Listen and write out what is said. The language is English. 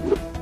Bye.